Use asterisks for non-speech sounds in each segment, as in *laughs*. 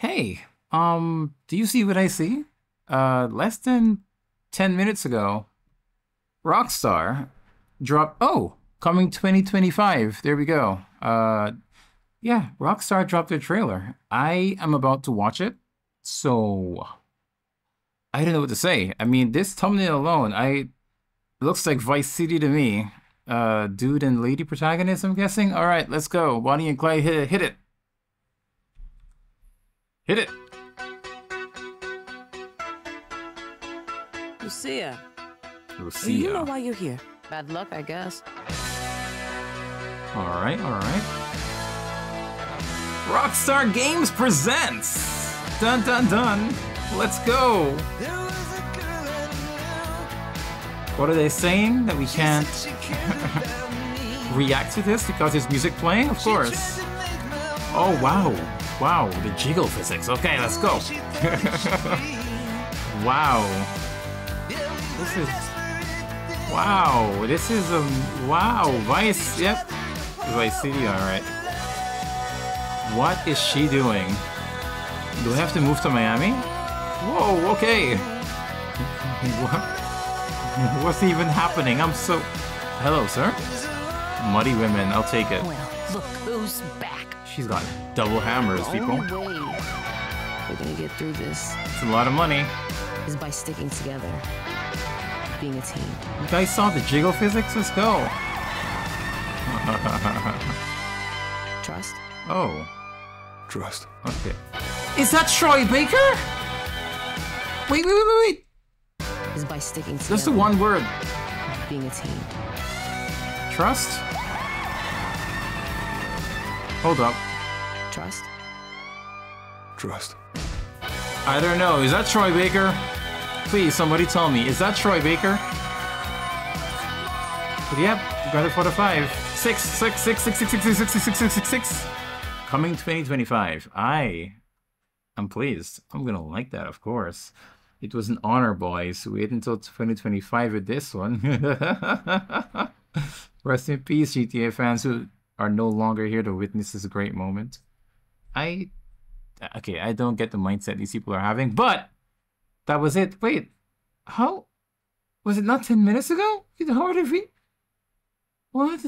Hey, um, do you see what I see? Uh, less than 10 minutes ago, Rockstar dropped. Oh, coming 2025. There we go. Uh, yeah, Rockstar dropped their trailer. I am about to watch it, so I don't know what to say. I mean, this thumbnail alone, I looks like Vice City to me. Uh, dude and lady protagonist, I'm guessing. All right, let's go. Bonnie and Clyde, hit hit it, hit it. Lucia, Lucia. you know why you're here. Bad luck, I guess. All right, all right. Rockstar Games presents. Dun dun dun. Let's go. What are they saying? That we can't *laughs* react to this because there's music playing? Of course. Oh wow, wow, the jiggle physics. Okay, let's go. *laughs* wow. This is wow. This is a wow. Vice. Yep. Vice City. All right. What is she doing? Do I have to move to Miami? Whoa. Okay. *laughs* What? *laughs* What's even happening? I'm so. Hello, sir. Muddy women. I'll take it. Well, look who's back. She's got double hammers, The people. only way we're gonna get through this It's a lot of money. is by sticking together, being a team. You guys saw the jiggle physics? Let's go. *laughs* Trust? oh, Trust. okay. Is that Troy Baker? Wait, wait, wait, wait, wait. Is by sticking together, Just the one word. being a team. Trust? Hold up. Trust? Trust. I don't know. Is that Troy Baker? Please, somebody tell me. Is that Troy Baker? But yep, got it for the five. Six, six, six, six, six, six, six, six, six, six, six, six, six. Coming 2025. I am pleased. I'm gonna like that, of course. It was an honor, boys. We wait until 2025 with this one. *laughs* Rest in peace, GTA fans who are no longer here to witness this great moment. I okay, I don't get the mindset these people are having, but that was it. Wait, how was it not 10 minutes ago? To read. What?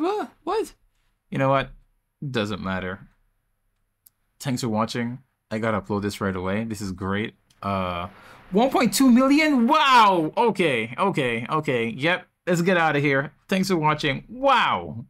What? What? You know what? Doesn't matter. Thanks for watching. I gotta upload this right away. This is great. Uh, 1.2 million? Wow! Okay, okay, okay. Yep, let's get out of here. Thanks for watching. Wow!